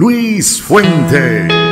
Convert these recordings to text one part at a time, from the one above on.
Luis Fuentes.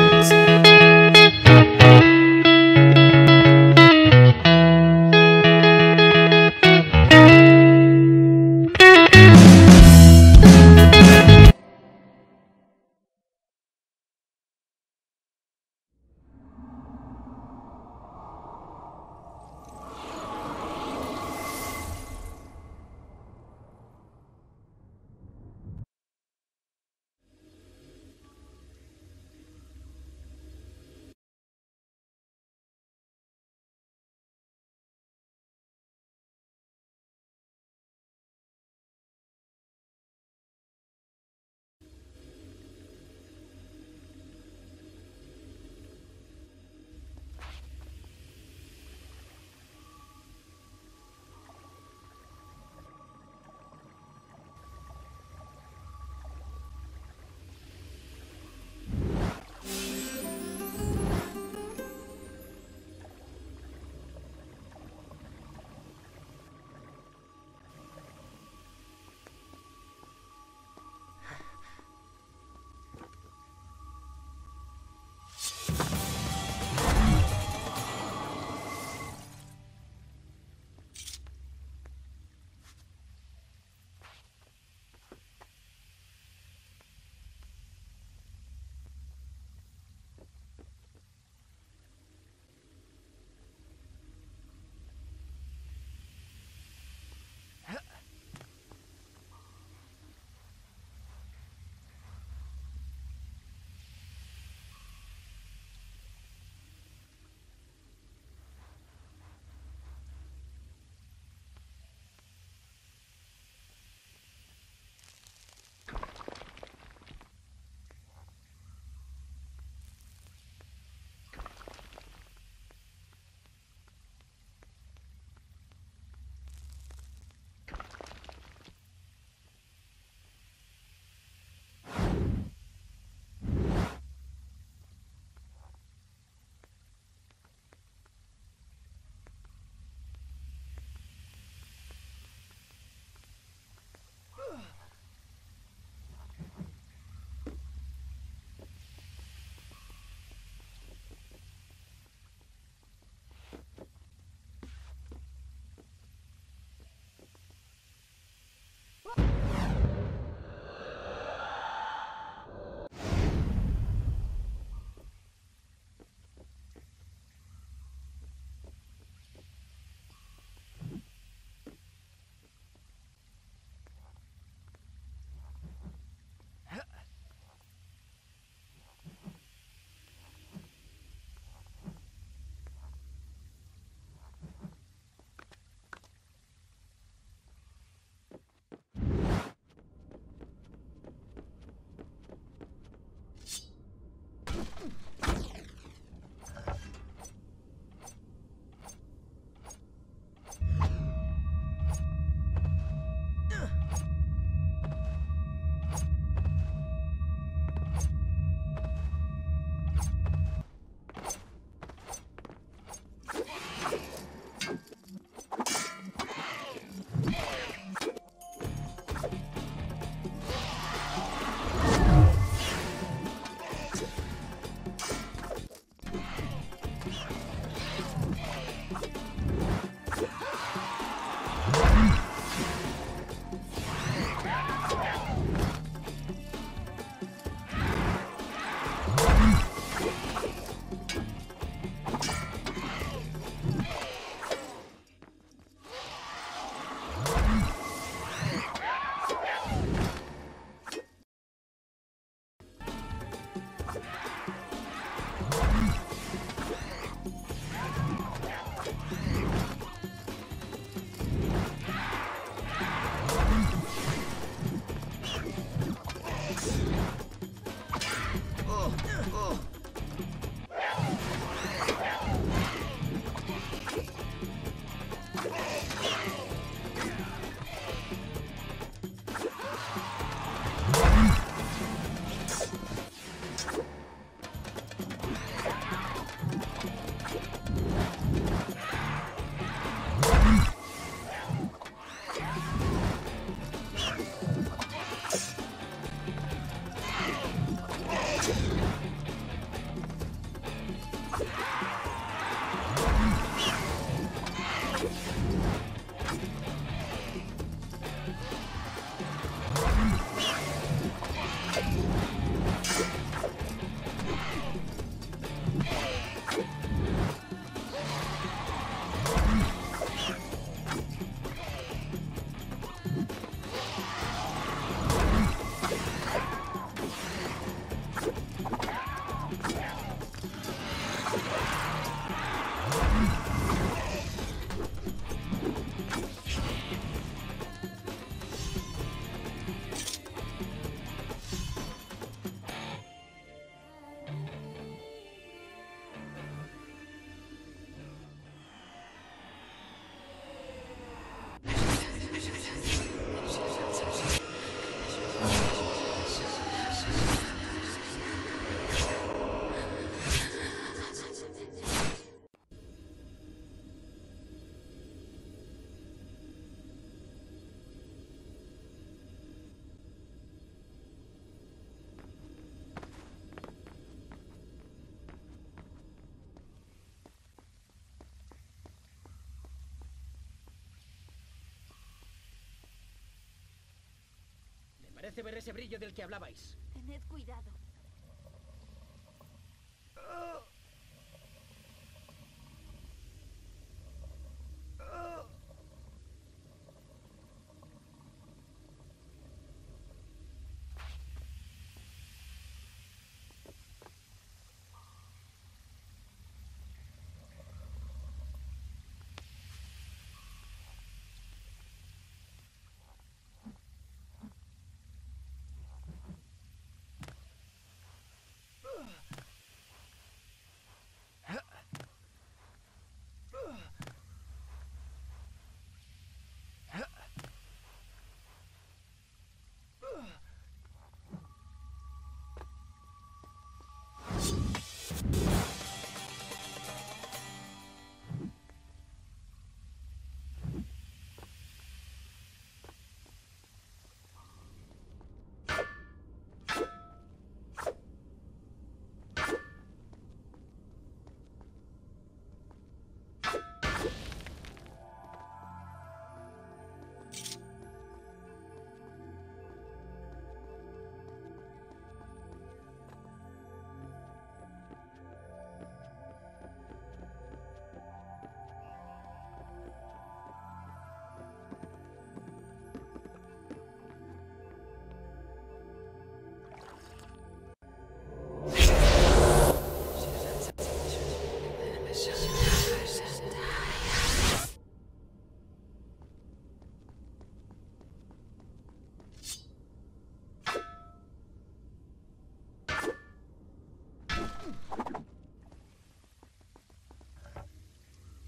Hace ver ese brillo del que hablabais. Tened cuidado.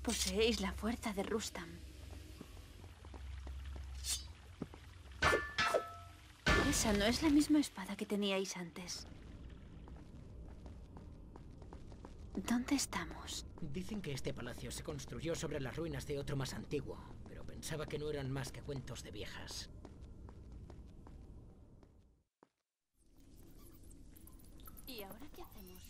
Poseéis la fuerza de Rustam. Esa no es la misma espada que teníais antes. ¿Dónde estamos? Dicen que este palacio se construyó sobre las ruinas de otro más antiguo, pero pensaba que no eran más que cuentos de viejas. ¿Y ahora qué hacemos?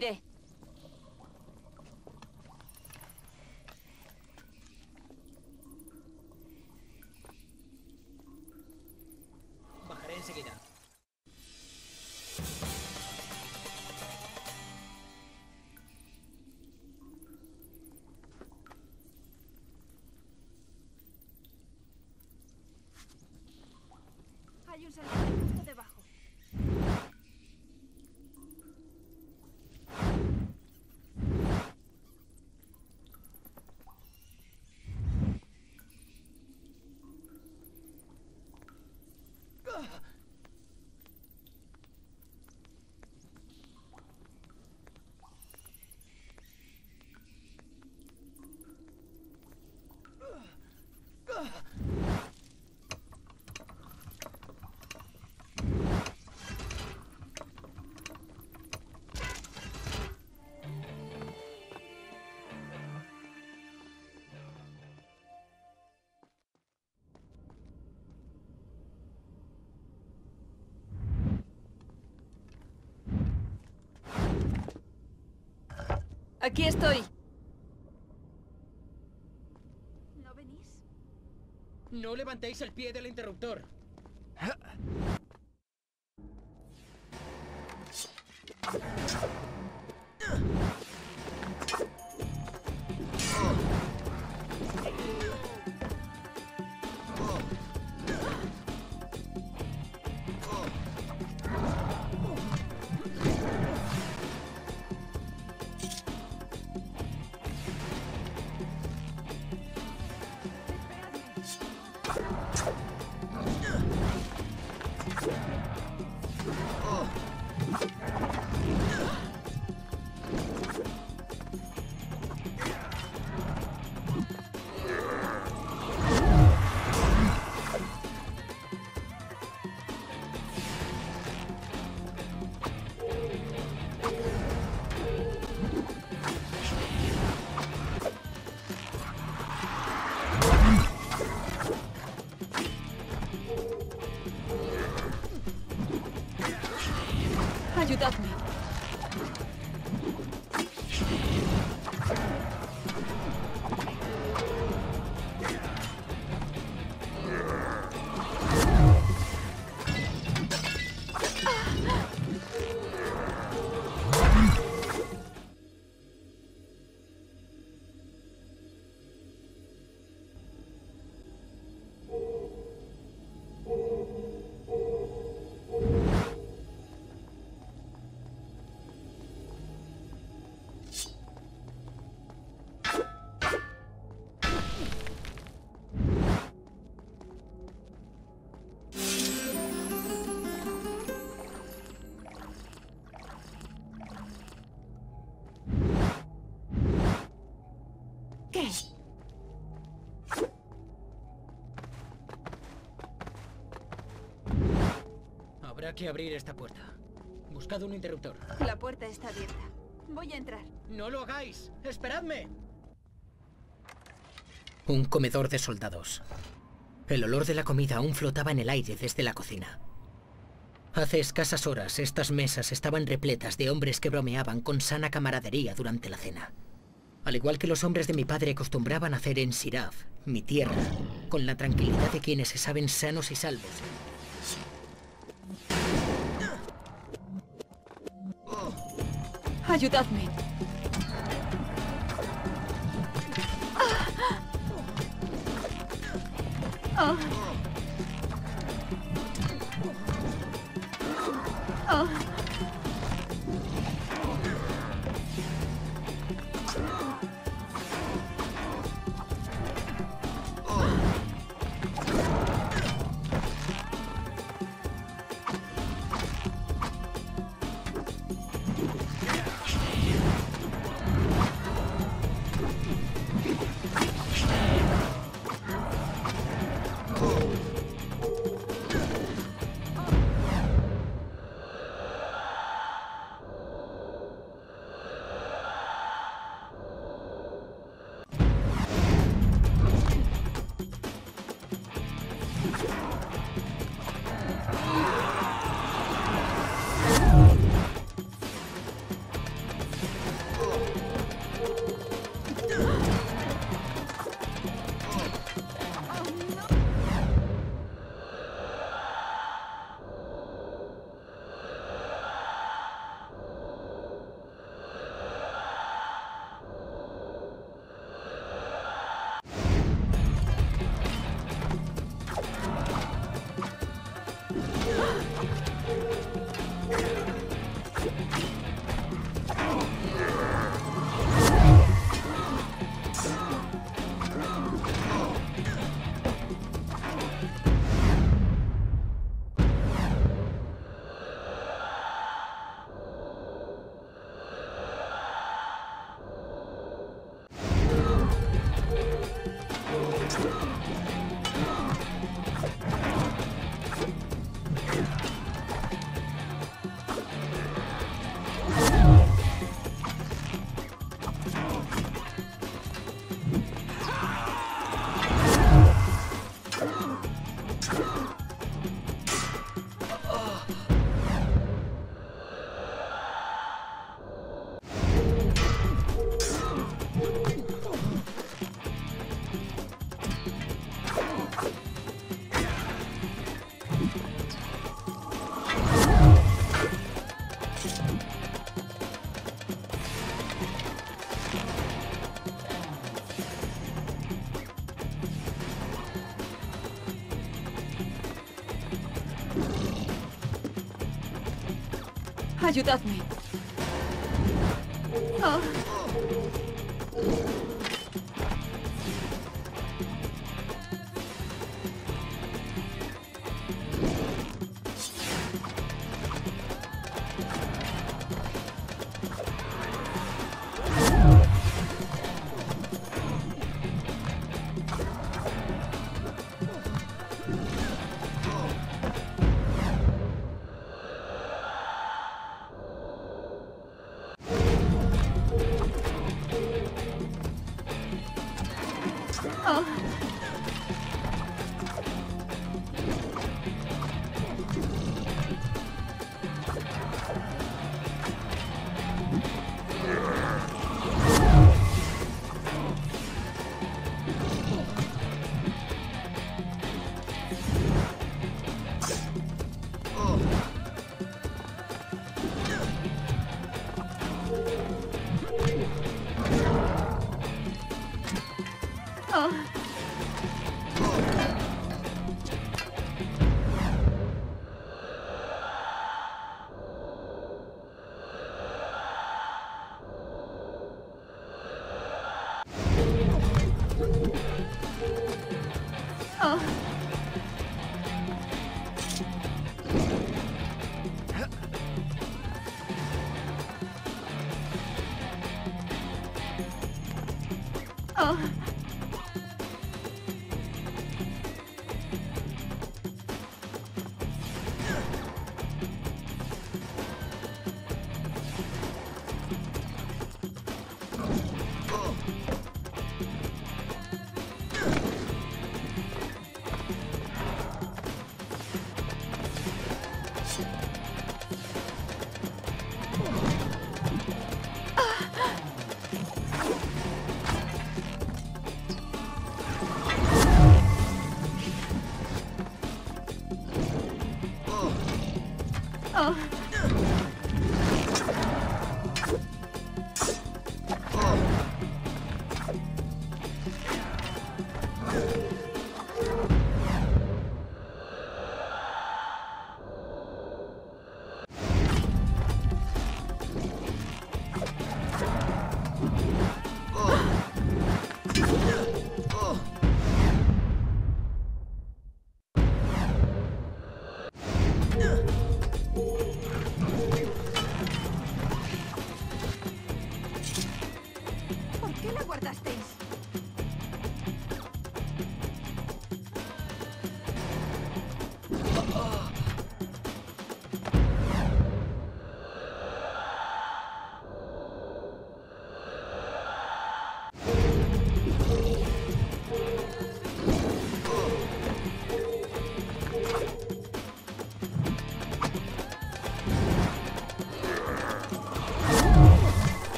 Iré. Bajaré enseguida. Hay un Aquí estoy. ¿No venís? No levantéis el pie del interruptor. Habrá que abrir esta puerta. Buscad un interruptor. La puerta está abierta. Voy a entrar. ¡No lo hagáis! ¡Esperadme! Un comedor de soldados. El olor de la comida aún flotaba en el aire desde la cocina. Hace escasas horas estas mesas estaban repletas de hombres que bromeaban con sana camaradería durante la cena. Al igual que los hombres de mi padre acostumbraban a hacer en Siraf, mi tierra, con la tranquilidad de quienes se saben sanos y salvos. Ayudadme. Ah. Ah. ajuda-me.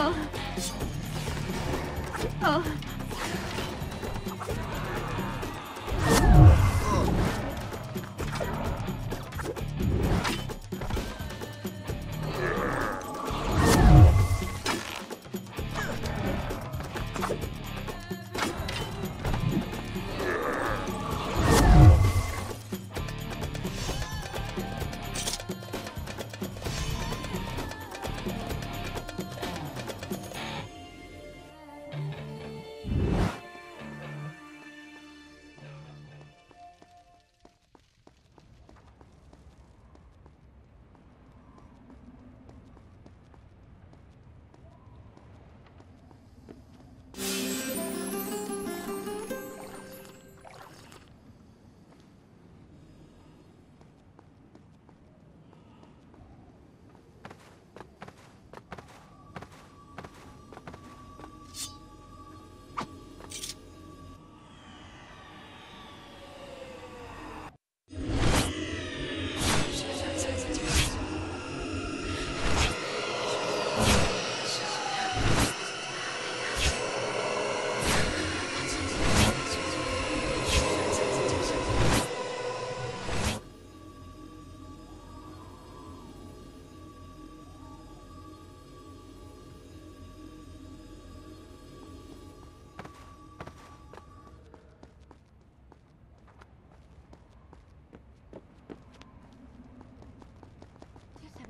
어. 어.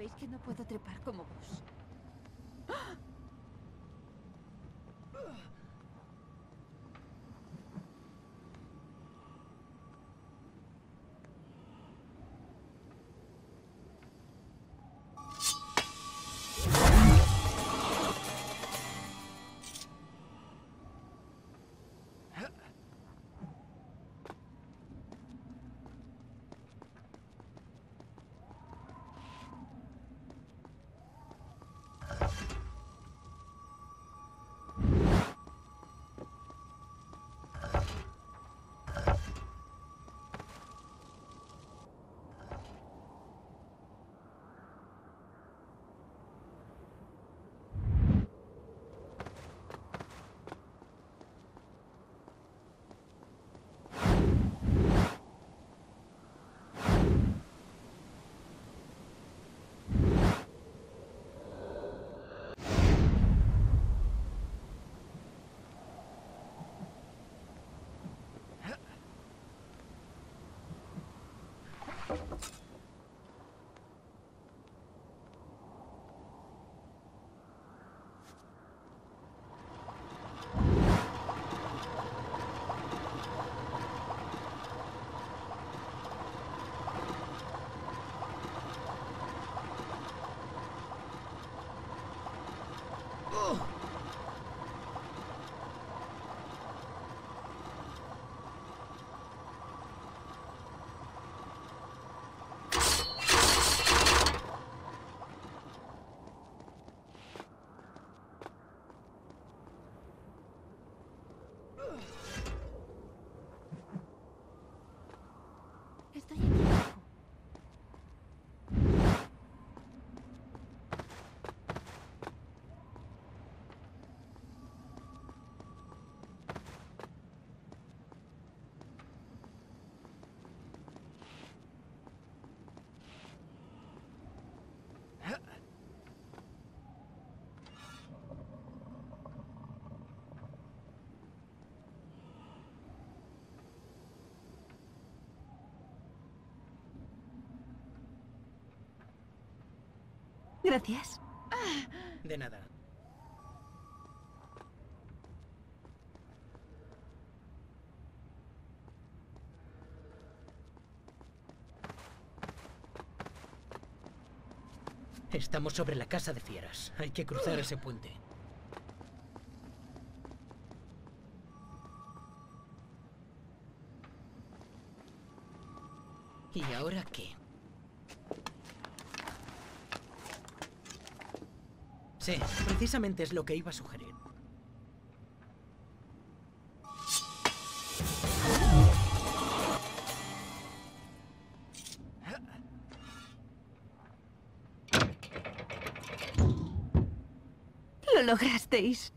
Sabéis que no puedo trepar como vos. Gracias. De nada. Estamos sobre la casa de fieras. Hay que cruzar ese puente. ¿Y ahora qué? Sí, precisamente es lo que iba a sugerir. Lo lograsteis.